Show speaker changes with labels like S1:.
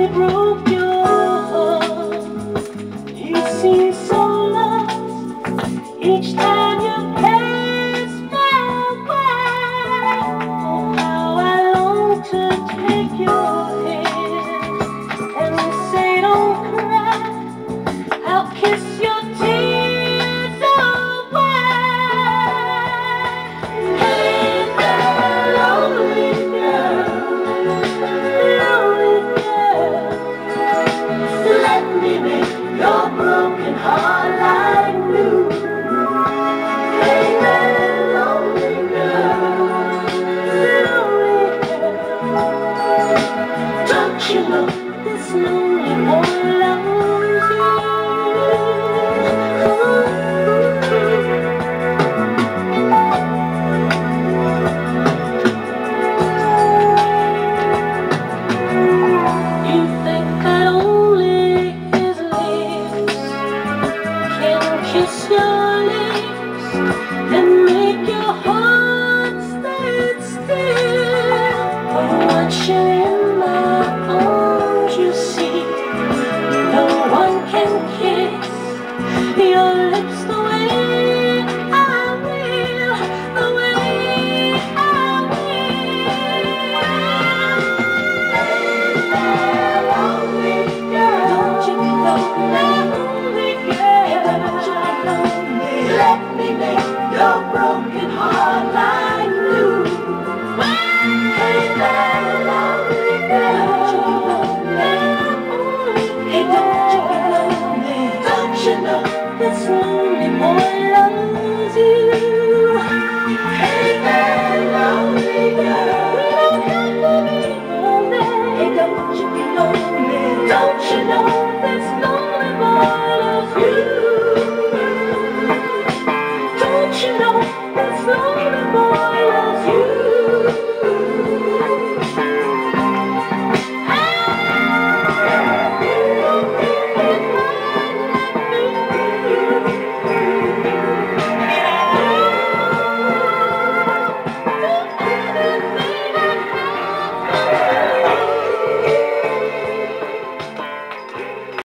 S1: Since he you know this lonely loves you? You think that only his lips can kiss your lips and make your heart stand still. But you're in Amen.